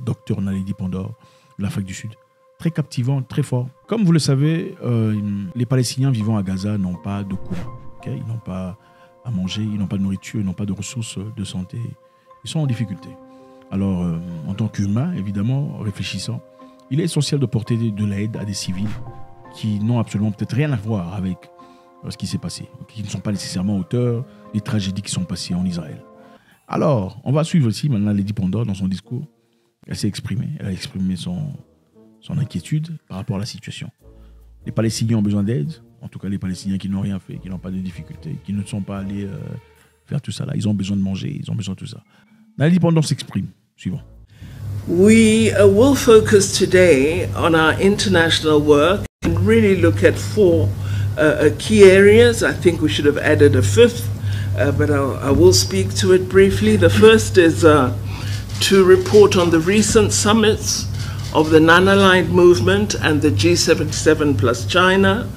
docteur Naledi Pandor de l'Afrique du Sud. Très captivant, très fort. Comme vous le savez, euh, les Palestiniens vivant à Gaza n'ont pas de courant. ils n'ont pas à manger, ils n'ont pas de nourriture, ils n'ont pas de ressources de santé. Ils sont en difficulté. Alors, euh, en tant qu'humain, évidemment, réfléchissant, il est essentiel de porter de l'aide à des civils qui n'ont absolument peut-être rien à voir avec euh, ce qui s'est passé, qui ne sont pas nécessairement auteurs des tragédies qui sont passées en Israël. Alors, on va suivre aussi maintenant Lady Pandor dans son discours. Elle s'est exprimée, elle a exprimé son, inquiétude par rapport à la situation. Les Palestiniens ont besoin d'aide, en tout cas les Palestiniens qui n'ont rien fait, qui n'ont pas de difficultés, qui ne sont pas allés euh, faire tout ça là. Ils ont besoin de manger, ils ont besoin de tout ça. Pandor s'exprime. Suivant. We uh, will focus today on our international work and really look at four uh, uh, key areas. I think we should have added a fifth, uh, but I'll, I will speak to it briefly. The first is uh, to report on the recent summits of the non-aligned movement and the G77 plus China.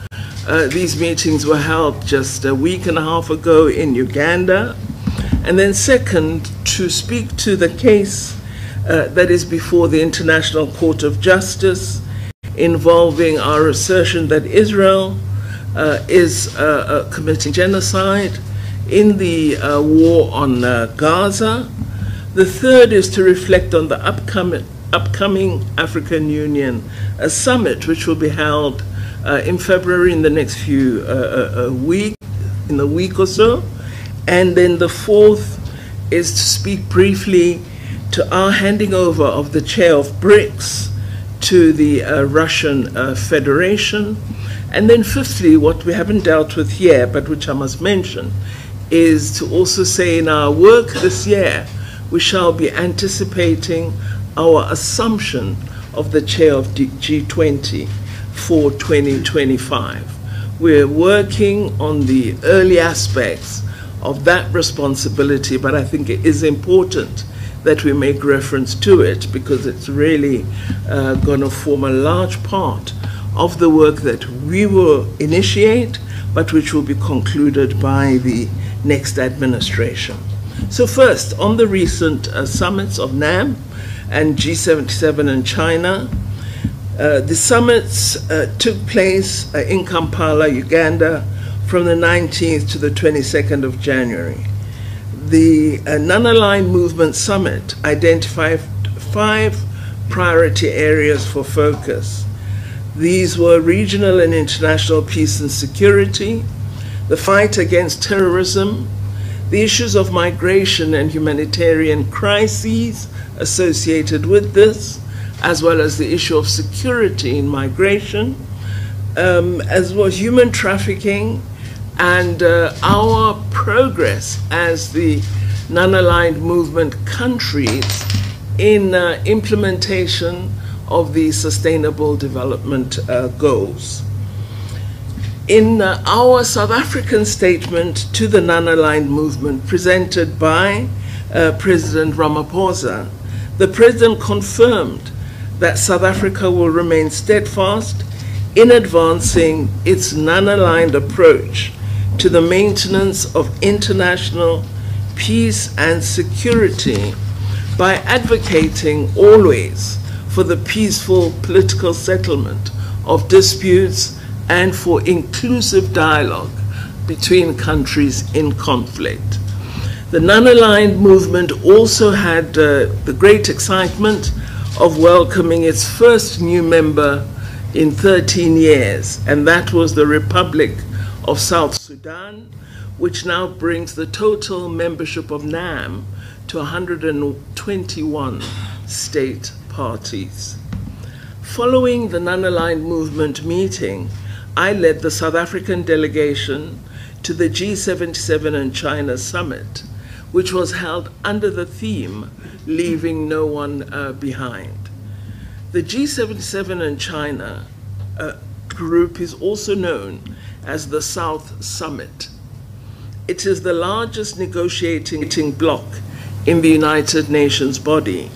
Uh, these meetings were held just a week and a half ago in Uganda. And then, second, to speak to the case uh, that is before the International Court of Justice involving our assertion that Israel uh, is uh, uh committing genocide in the uh, war on Gaza. The third is to reflect on the upcoming, upcoming African Union summit, which will be held in February in the next few weeks, in a week or so. And then the fourth is to speak briefly to our handing over of the chair of BRICS to the uh, Russian uh, Federation. And then, fifthly, what we haven't dealt with here, but which I must mention, is to also say in our work this year, we shall be anticipating our assumption of the chair of G20 for 2025. We're working on the early aspects of that responsibility, but I think it is important that we make reference to it because it's really uh, going to form a large part of the work that we will initiate, but which will be concluded by the next administration. So, first, on the recent uh, summits of NAM and G77 in China, uh, the summits uh, took place uh, in Kampala, Uganda, from the 19th to the 22nd of January. The uh, Non-Aligned Movement Summit identified five priority areas for focus. These were regional and international peace and security, the fight against terrorism, the issues of migration and humanitarian crises associated with this, as well as the issue of security in migration, um, as well as human trafficking and uh, our progress as the non-aligned movement countries in uh, implementation of the sustainable development uh, goals. In our South African statement to the non-aligned movement presented by uh, President Ramaphosa, the President confirmed that South Africa will remain steadfast in advancing its non-aligned approach to the maintenance of international peace and security by advocating always for the peaceful political settlement of disputes and for inclusive dialogue between countries in conflict. The non-aligned movement also had uh, the great excitement of welcoming its first new member in 13 years, and that was the Republic of South Sudan, which now brings the total membership of NAM to 121 state parties. Following the non aligned movement meeting, I led the South African delegation to the G77 and China summit, which was held under the theme Leaving No One uh, Behind. The G77 and China uh, group is also known as the South Summit. It is the largest negotiating bloc in the United Nations body,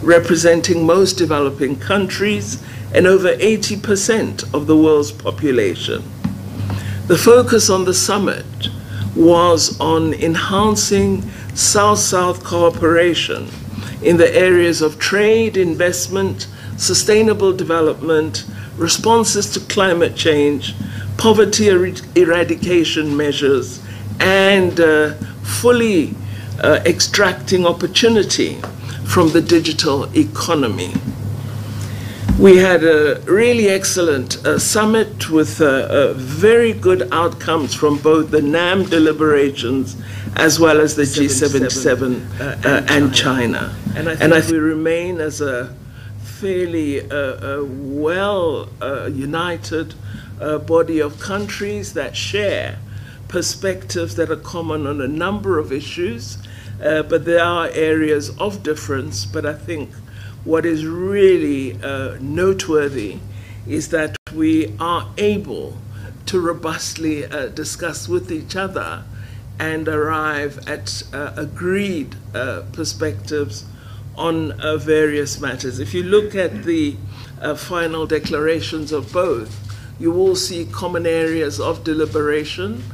representing most developing countries and over 80% of the world's population. The focus on the summit was on enhancing South South cooperation in the areas of trade, investment, sustainable development, responses to climate change, poverty er eradication measures, and uh, fully uh, extracting opportunity from the digital economy. We had a really excellent uh, summit with uh, uh, very good outcomes from both the NAM deliberations as well as the G77 uh, uh, and China. And I think, and I we remain as a fairly uh, well united body of countries that share perspectives that are common on a number of issues, but there are areas of difference. But I think what is really uh, noteworthy is that we are able to robustly uh, discuss with each other and arrive at uh, agreed uh, perspectives on uh, various matters. If you look at the uh, final declarations of both, you will see common areas of deliberation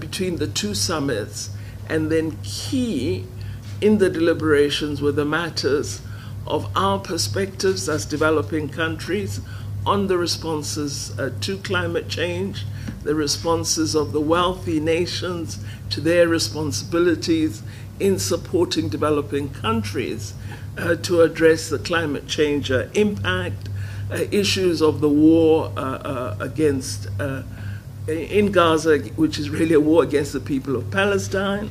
between the two summits, and then key in the deliberations were the matters of our perspectives as developing countries on the responses uh, to climate change, the responses of the wealthy nations to their responsibilities in supporting developing countries uh, to address the climate change uh, impact, uh, issues of the war uh, uh, against in Gaza, which is really a war against the people of Palestine,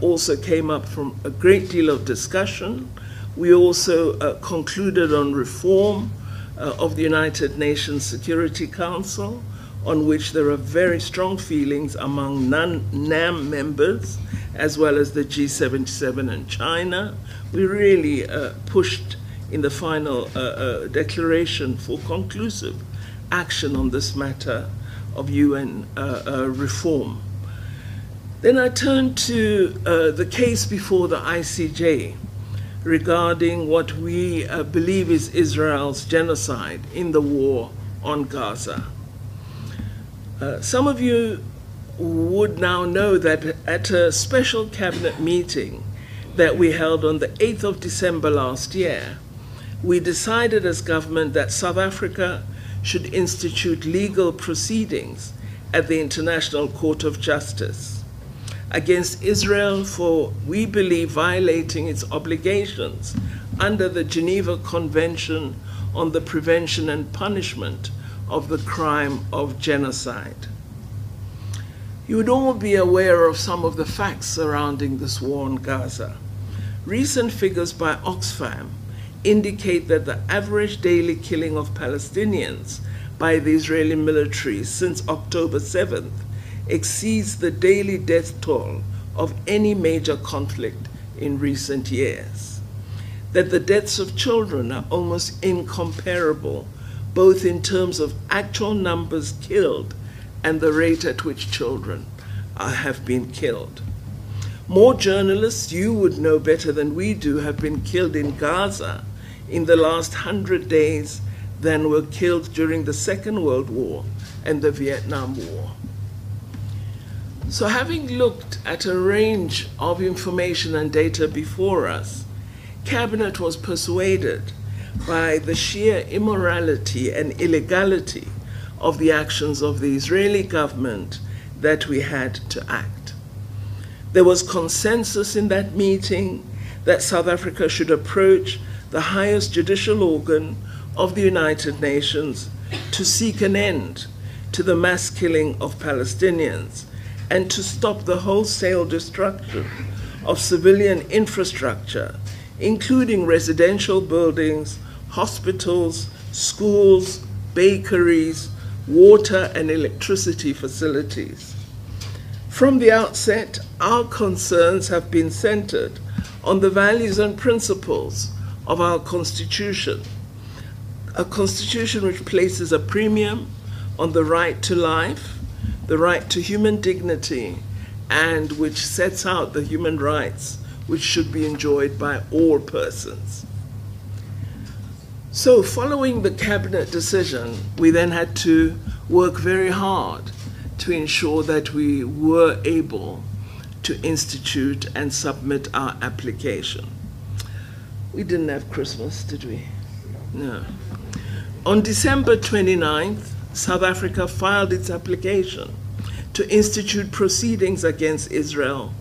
also came up from a great deal of discussion. We also uh, concluded on reform uh, of the United Nations Security Council, on which there are very strong feelings among non-NAM members, as well as the G77 and China. We really uh, pushed in the final uh, uh, declaration for conclusive action on this matter of UN uh, reform. Then I turned to the case before the ICJ regarding what we uh, believe is Israel's genocide in the war on Gaza. Uh, some of you would now know that at a special cabinet meeting that we held on the 8th of December last year, we decided as government that South Africa should institute legal proceedings at the International Court of Justice against Israel for, we believe, violating its obligations under the Geneva Convention on the Prevention and Punishment of the Crime of Genocide. You would all be aware of some of the facts surrounding this war in Gaza. Recent figures by Oxfam indicate that the average daily killing of Palestinians by the Israeli military since October 7th exceeds the daily death toll of any major conflict in recent years. That the deaths of children are almost incomparable, both in terms of actual numbers killed and the rate at which children uh, have been killed. More journalists, you would know better than we do, have been killed in Gaza in the last hundred days than were killed during the Second World War and the Vietnam War. So having looked at a range of information and data before us, Cabinet was persuaded by the sheer immorality and illegality of the actions of the Israeli government that we had to act. There was consensus in that meeting that South Africa should approach the highest judicial organ of the United Nations to seek an end to the mass killing of Palestinians and to stop the wholesale destruction of civilian infrastructure, including residential buildings, hospitals, schools, bakeries, water and electricity facilities. From the outset, our concerns have been centered on the values and principles of our Constitution, a Constitution which places a premium on the right to life, the right to human dignity and which sets out the human rights which should be enjoyed by all persons. So, following the cabinet decision, we then had to work very hard to ensure that we were able to institute and submit our application. We didn't have Christmas, did we? No. On December 29th, South Africa filed its application to institute proceedings against Israel,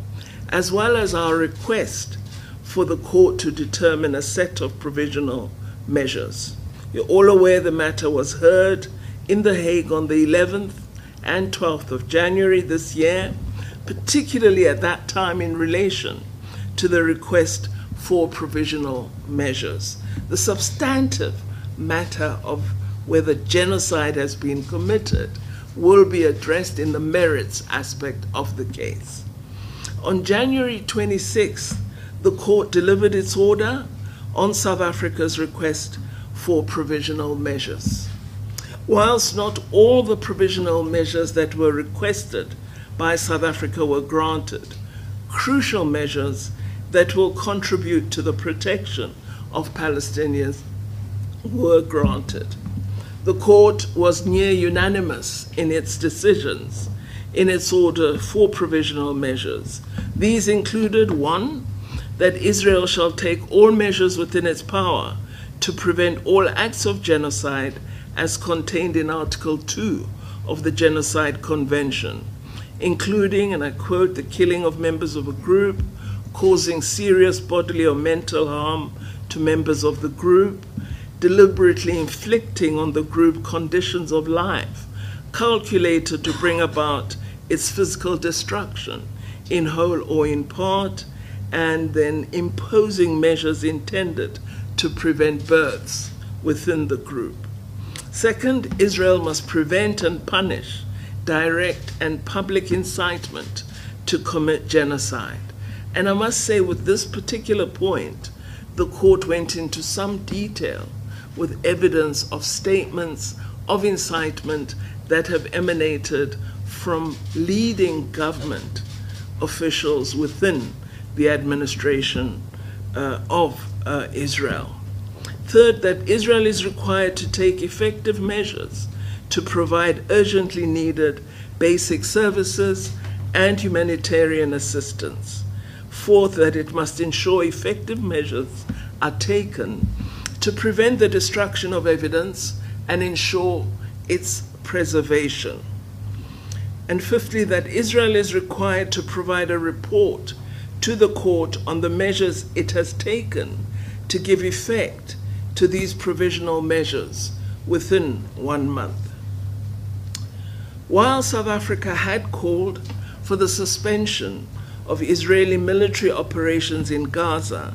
as well as our request for the court to determine a set of provisional measures. You're all aware the matter was heard in The Hague on the 11th and 12th of January this year, particularly at that time in relation to the request for provisional measures. The substantive matter of whether genocide has been committed will be addressed in the merits aspect of the case. On January 26th, the court delivered its order on South Africa's request for provisional measures. Whilst not all the provisional measures that were requested by South Africa were granted, crucial measures that will contribute to the protection of Palestinians were granted. The court was near unanimous in its decisions in its order for provisional measures. These included one, that Israel shall take all measures within its power to prevent all acts of genocide as contained in Article 2 of the Genocide Convention, including, and I quote, the killing of members of a group, causing serious bodily or mental harm to members of the group, deliberately inflicting on the group conditions of life calculated to bring about its physical destruction in whole or in part, and then imposing measures intended to prevent births within the group. Second, Israel must prevent and punish direct and public incitement to commit genocide. And I must say, with this particular point, the court went into some detail with evidence of statements of incitement that have emanated from leading government officials within the administration uh, of uh, Israel. Third, that Israel is required to take effective measures to provide urgently needed basic services and humanitarian assistance. Fourth, that it must ensure effective measures are taken to prevent the destruction of evidence and ensure its preservation. And fifthly, that Israel is required to provide a report to the court on the measures it has taken to give effect to these provisional measures within one month. While South Africa had called for the suspension of Israeli military operations in Gaza,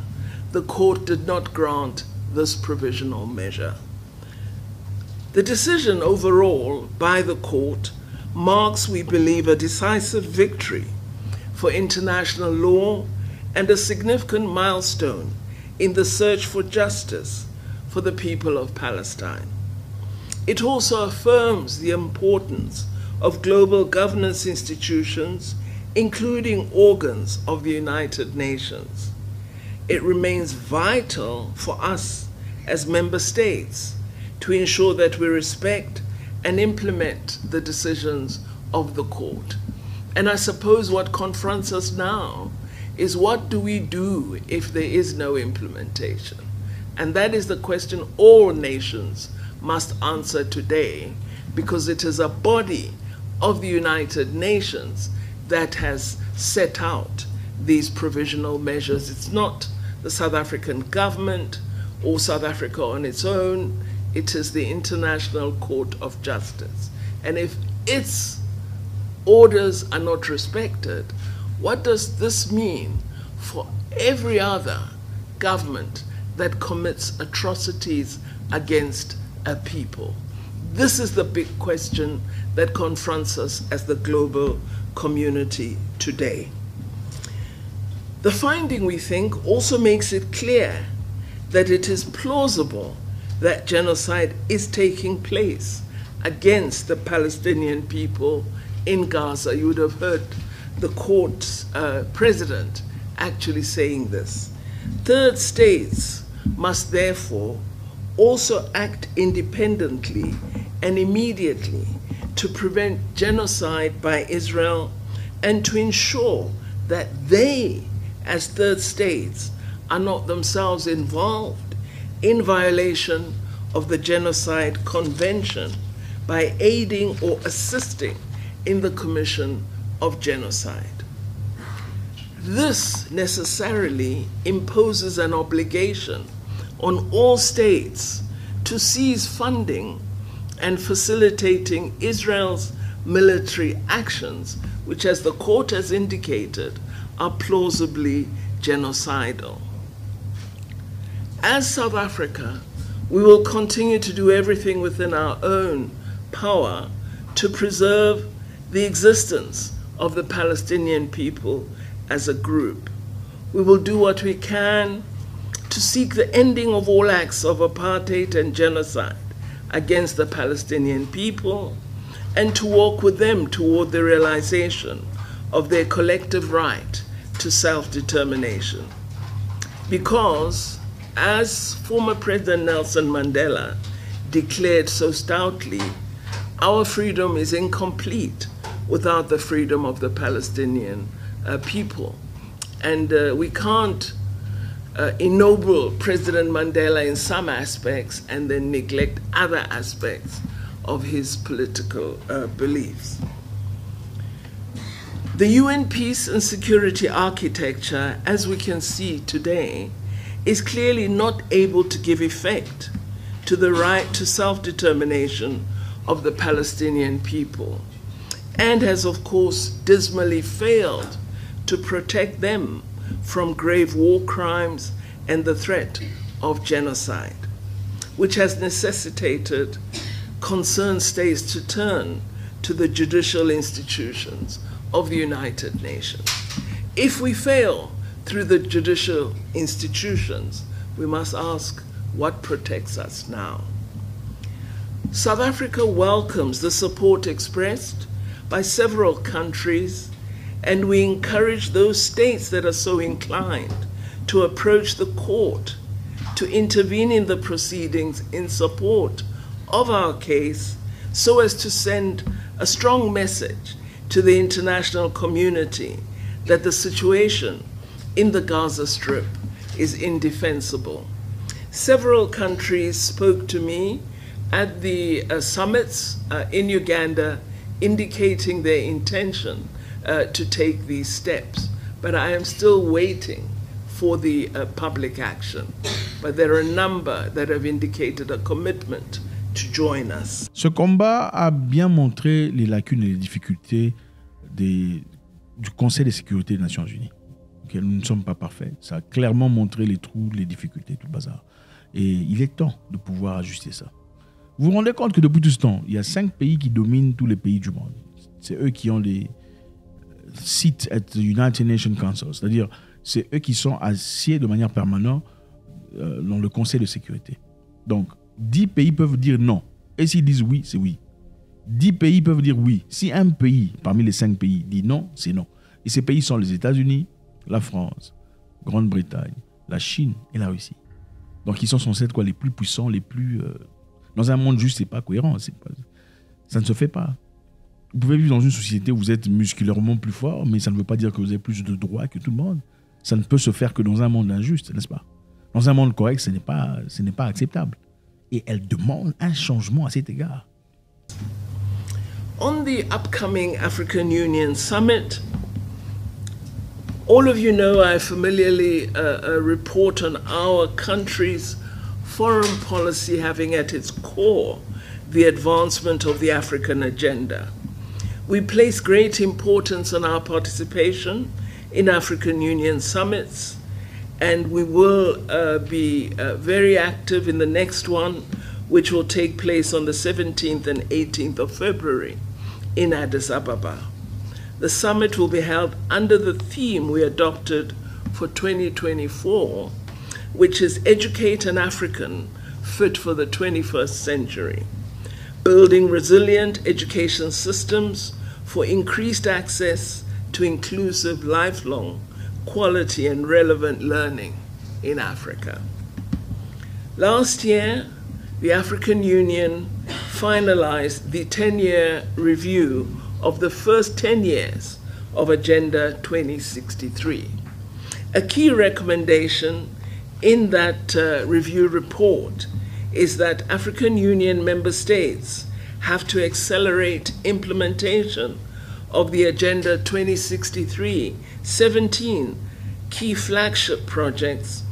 the court did not grant this provisional measure. The decision overall by the court marks, we believe, a decisive victory for international law and a significant milestone in the search for justice for the people of Palestine. It also affirms the importance of global governance institutions, including organs of the United Nations. It remains vital for us as member states to ensure that we respect and implement the decisions of the court. And I suppose what confronts us now is what do we do if there is no implementation? And that is the question all nations must answer today because it is a body of the United Nations that has set out these provisional measures. It's not the South African government or South Africa on its own, it is the International Court of Justice. And if its orders are not respected, what does this mean for every other government that commits atrocities against a people? This is the big question that confronts us as the global community today. The finding, we think, also makes it clear that it is plausible that genocide is taking place against the Palestinian people in Gaza. You would have heard the court's uh, president actually saying this. Third states must therefore also act independently and immediately to prevent genocide by Israel and to ensure that they, as third states, are not themselves involved in violation of the Genocide Convention by aiding or assisting in the commission of genocide. This necessarily imposes an obligation on all states to cease funding and facilitating Israel's military actions, which, as the court has indicated, are plausibly genocidal. As South Africa, we will continue to do everything within our own power to preserve the existence of the Palestinian people as a group. We will do what we can to seek the ending of all acts of apartheid and genocide against the Palestinian people and to walk with them toward the realization of their collective right to self determination. Because, as former President Nelson Mandela declared so stoutly, our freedom is incomplete without the freedom of the Palestinian uh, people. And uh, we can't uh, ennoble President Mandela in some aspects and then neglect other aspects of his political uh, beliefs. The UN peace and security architecture, as we can see today, is clearly not able to give effect to the right to self determination of the Palestinian people, and has, of course, dismally failed to protect them from grave war crimes and the threat of genocide, which has necessitated concerned states to turn to the judicial institutions of the United Nations. If we fail through the judicial institutions, we must ask what protects us now. South Africa welcomes the support expressed by several countries and we encourage those states that are so inclined to approach the court to intervene in the proceedings in support of our case so as to send a strong message to the international community that the situation in the Gaza Strip is indefensible. Several countries spoke to me at the uh, summits uh, in Uganda indicating their intention uh, to take these steps. But I am still waiting for the uh, public action. But there are a number that have indicated a commitment to join us. Ce combat a bien montré les lacunes et les difficultés du Conseil de sécurité des Nations Unies. Nous ne sommes pas parfaits. Ça a clairement montré les trous, les difficultés, tout le bazar. Et il est temps de pouvoir ajuster ça. Vous vous rendez compte que depuis tout ce temps, il y a cinq pays qui dominent tous les pays du monde. C'est eux qui ont les, sit at the United Nations Council, c'est-à-dire c'est eux qui sont assis de manière permanente euh, dans le Conseil de sécurité. Donc, 10 pays peuvent dire non. Et s'ils disent oui, c'est oui. 10 pays peuvent dire oui. Si un pays, parmi les 5 pays, dit non, c'est non. Et ces pays sont les États-Unis, la France, Grande-Bretagne, la Chine et la Russie. Donc, ils sont censés être quoi, les plus puissants, les plus. Euh, dans un monde juste, c'est pas cohérent. Pas, ça ne se fait pas. Vous pouvez vivre dans une société où vous êtes musculairement plus fort, mais ça ne veut pas dire que vous avez plus de droits que tout le monde. Ça ne peut se faire que dans un monde injuste, n'est-ce pas? Dans un monde correct, ce n'est pas, pas acceptable. Et elle demande un changement à cet égard. On the upcoming African Union summit, all of you know I familiarly uh, uh, report on our country's foreign policy having at its core the advancement of the African agenda. We place great importance on our participation in African Union summits, and we will uh, be uh, very active in the next one, which will take place on the 17th and 18th of February in Addis Ababa. The summit will be held under the theme we adopted for 2024, which is Educate an African Fit for the 21st Century building resilient education systems for increased access to inclusive, lifelong, quality, and relevant learning in Africa. Last year, the African Union finalized the 10 year review of the first 10 years of Agenda 2063. A key recommendation in that uh, review report is that African Union member states have to accelerate implementation of the Agenda 2063 17 key flagship projects,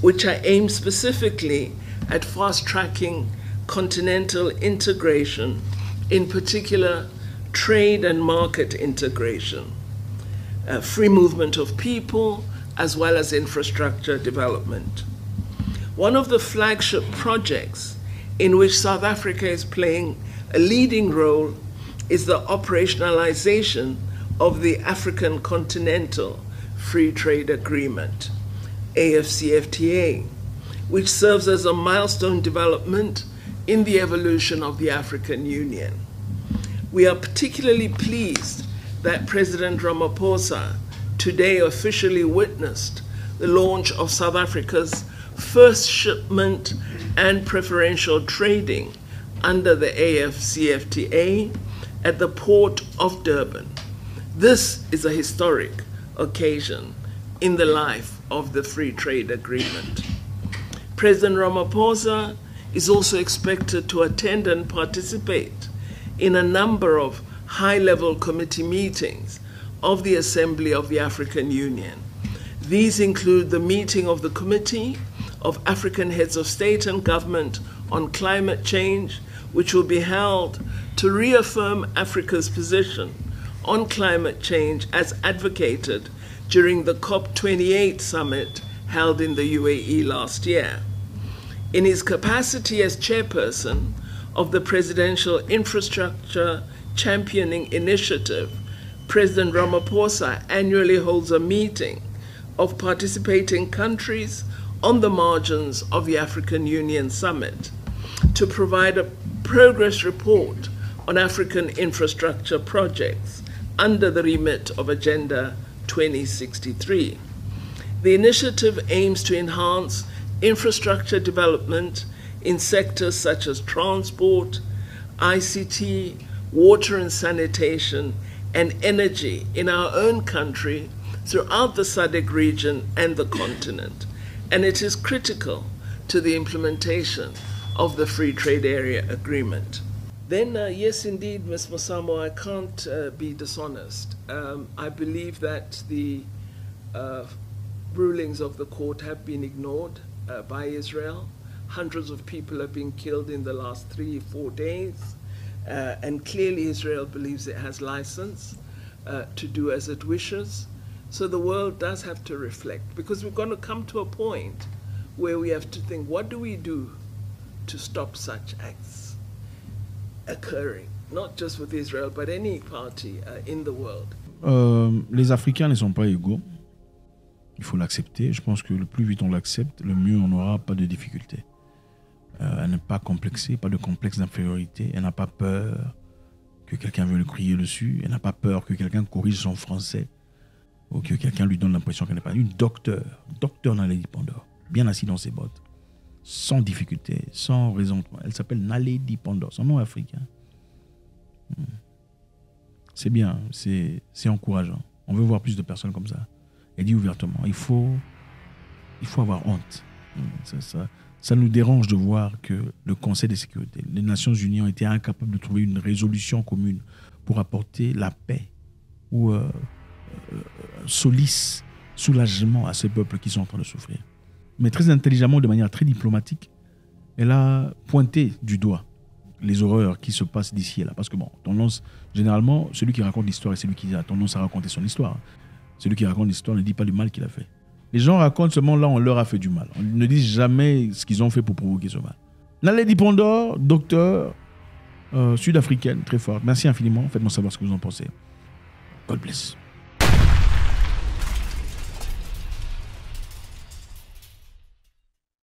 which are aimed specifically at fast tracking continental integration, in particular, trade and market integration, uh, free movement of people, as well as infrastructure development. One of the flagship projects in which South Africa is playing a leading role is the operationalization of the African Continental Free Trade Agreement, AFCFTA, which serves as a milestone development in the evolution of the African Union. We are particularly pleased that President Ramaphosa today officially witnessed the launch of South Africa's first shipment and preferential trading under the AFCFTA at the port of Durban. This is a historic occasion in the life of the free trade agreement. President Ramaphosa is also expected to attend and participate in a number of high level committee meetings of the Assembly of the African Union. These include the meeting of the Committee of African Heads of State and Government on Climate Change, which will be held to reaffirm Africa's position on climate change as advocated during the COP28 summit held in the UAE last year. In his capacity as chairperson of the Presidential Infrastructure Championing Initiative, President Ramaphosa annually holds a meeting of participating countries on the margins of the African Union Summit to provide a progress report on African infrastructure projects under the remit of Agenda 2063. The initiative aims to enhance infrastructure development in sectors such as transport, ICT, water and sanitation, and energy in our own country, throughout the SADC region and the continent. And it is critical to the implementation of the Free Trade Area Agreement. Then, uh, yes, indeed, Ms. Masamo, I can't uh, be dishonest. Um, I believe that the uh, rulings of the court have been ignored uh, by Israel. Hundreds of people have been killed in the last three, four days. Uh, and clearly, Israel believes it has license uh, to do as it wishes. So the world does have to reflect because we're going to come to a point where we have to think what do we do to stop such acts occurring, not just with Israel, but any party uh, in the world. Euh, les Africains ne sont pas égaux. Il faut l'accepter. Je pense que le plus vite on l'accepte, le mieux on n'aura pas de difficultés. Euh, elle n'est pas complexée, pas de complexe d'infériorité. Elle n'a pas peur que quelqu'un veuille le crier dessus. Elle n'a pas peur que quelqu'un corrige son français ou que quelqu'un lui donne l'impression qu'elle n'est pas une docteur, docteur Naledi Pandor, bien assis dans ses bottes, sans difficulté, sans raison. Elle s'appelle Naledi Pandor, son nom africain. Hmm. C'est bien, c'est encourageant. On veut voir plus de personnes comme ça. Elle dit ouvertement, il faut, il faut avoir honte. Hmm. Ça, ça, ça nous dérange de voir que le Conseil de sécurité, les Nations Unies ont été incapables de trouver une résolution commune pour apporter la paix ou euh, euh, solace, soulagement à ces peuples qui sont en train de souffrir. Mais très intelligemment, de manière très diplomatique, elle a pointé du doigt les horreurs qui se passent d'ici et là. Parce que, bon, tendance, généralement, celui qui raconte l'histoire est celui qui a tendance à raconter son histoire. Celui qui raconte l'histoire ne dit pas du mal qu'il a fait. Les gens racontent seulement là, on leur a fait du mal. On ne dit jamais ce qu'ils ont fait pour provoquer ce mal. Naledi Pondor, docteur euh, sud-africaine, très forte. Merci infiniment. Faites-moi savoir ce que vous en pensez. God bless.